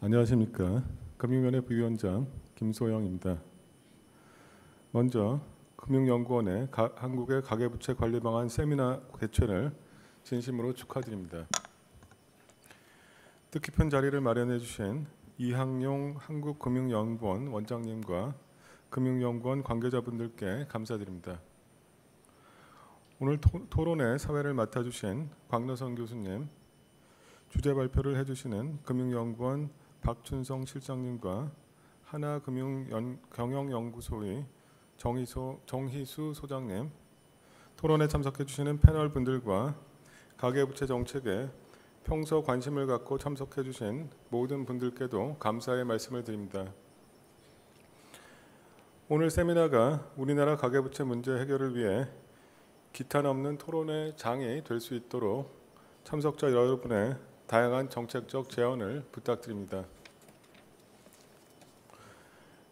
안녕하십니까. 금융위원회 부위원장 김소영입니다. 먼저 금융연구원의 가, 한국의 가계부채 관리 방안 세미나 개최를 진심으로 축하드립니다. 뜻깊은 자리를 마련해 주신 이항용 한국금융연구원 원장님과 금융연구원 관계자분들께 감사드립니다. 오늘 토, 론회 사회를 맡아주신 광노선 교수님, 주제 발표를 해주시는 금융연구원 박춘성 실장님과 하나금융경영연구소의 정희소, 정희수 소장님, 토론에 참석해 주시는 패널 분들과 가계부채 정책에 평소 관심을 갖고 참석해 주신 모든 분들께도 감사의 말씀을 드립니다. 오늘 세미나가 우리나라 가계부채 문제 해결을 위해 기탄 없는 토론의 장이 될 수 있도록 참석자 여러분의 다양한 정책적 제언을 부탁드립니다.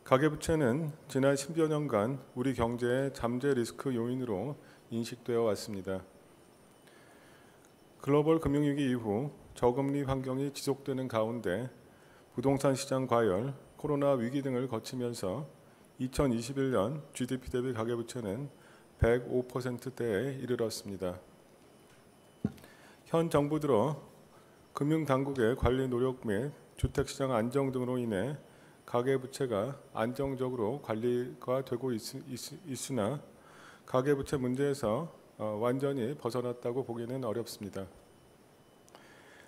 가계부채는 지난 10여 년간 우리 경제의 잠재 리스크 요인으로 인식되어 왔습니다. 글로벌 금융위기 이후 저금리 환경이 지속되는 가운데 부동산 시장 과열, 코로나 위기 등을 거치면서 2021년 GDP 대비 가계부채는 105%대에 이르렀습니다. 현 정부 들어 금융당국의 관리 노력 및 주택시장 안정 등으로 인해 가계부채가 안정적으로 관리가 되고 있, 으나 가계부채 문제에서 어, 완전히 벗어났다고 보기는 어렵습니다.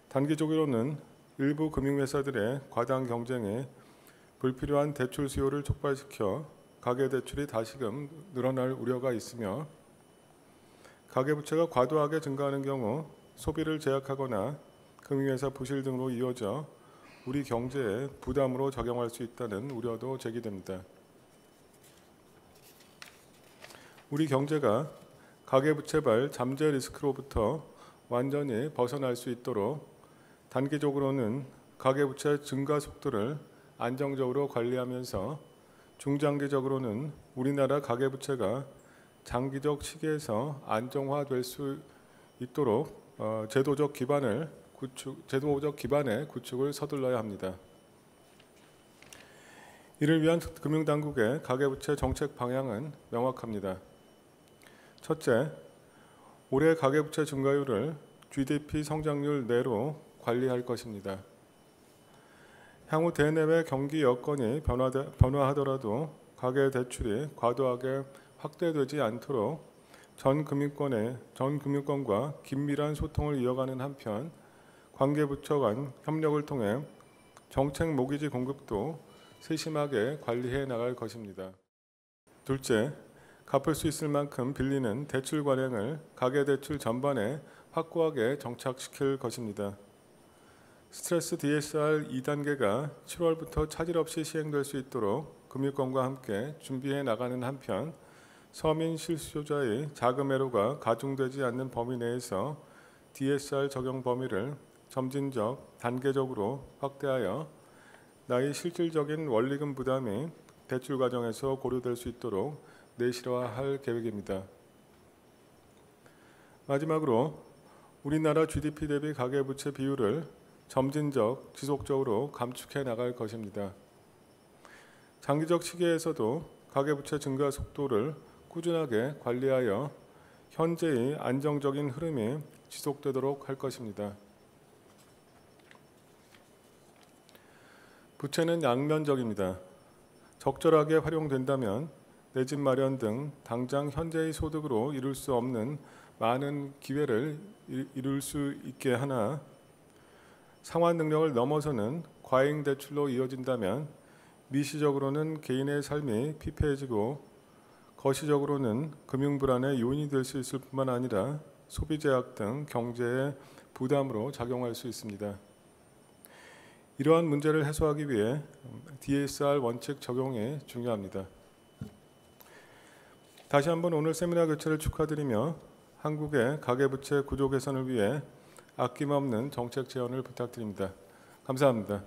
단기적으로는 일부 금융회사들의 과당 경쟁에 불필요한 대출 수요를 촉발시켜 가계대출이 다시금 늘어날 우려가 있으며 가계부채가 과도하게 증가하는 경우 소비를 제약하거나 금융회사 부실 등으로 이어져 우리 경제에 부담으로 작용할 수 있다는 우려도 제기됩니다. 우리 경제가 가계부채발 잠재 리스크로부터 완전히 벗어날 수 있도록 단기적으로는 가계부채 증가 속도를 안정적으로 관리하면서 중장기적으로는 우리나라 가계부채가 장기적 시기에서 안정화될 수 있도록 어, 제도적 기반을 구축, 제도적 기반의 구축을 서둘러야 합니다. 이를 위한 금융당국의 가계부채 정책 방향은 명확합니다. 첫째, 올해 가계부채 증가율을 GDP 성장률 내로 관리할 것입니다. 향후 대내외 경기 여건이 변화하더라도 가계 대출이 과도하게 확대되지 않도록 전 금융권의 전 금융권과 긴밀한 소통을 이어가는 한편 관계부처 간 협력을 통해 정책 모기지 공급도 세심하게 관리해 나갈 것입니다. 둘째, 갚을 수 있을 만큼 빌리는 대출 관행을 가계대출 전반에 확고하게 정착시킬 것입니다. 스트레스 DSR 2단계가 7월부터 차질 없이 시행될 수 있도록 금융권과 함께 준비해 나가는 한편 서민 실수요자의 자금 애로가 가중되지 않는 범위 내에서 DSR 적용 범위를 점진적, 단계적으로 확대하여 나의 실질적인 원리금 부담이 대출 과정에서 고려될 수 있도록 내실화할 계획입니다. 마지막으로 우리나라 GDP 대비 가계부채 비율을 점진적, 지속적으로 감축해 나갈 것입니다. 장기적 시기에서도 가계부채 증가 속도를 꾸준하게 관리하여 현재의 안정적인 흐름이 지속되도록 할 것입니다. 부채는 양면적입니다. 적절하게 활용된다면 내 집 마련 등 당장 현재의 소득으로 이룰 수 없는 많은 기회를 이룰 수 있게 하나 상환 능력을 넘어서는 과잉 대출로 이어진다면 미시적으로는 개인의 삶이 피폐해지고 거시적으로는 금융 불안의 요인이 될 수 있을 뿐만 아니라 소비 제약 등 경제의 부담으로 작용할 수 있습니다. 이러한 문제를 해소하기 위해 DSR 원칙 적용이 중요합니다. 다시 한번 오늘 세미나 개최를 축하드리며 한국의 가계부채 구조 개선을 위해 아낌없는 정책 제언을 부탁드립니다. 감사합니다.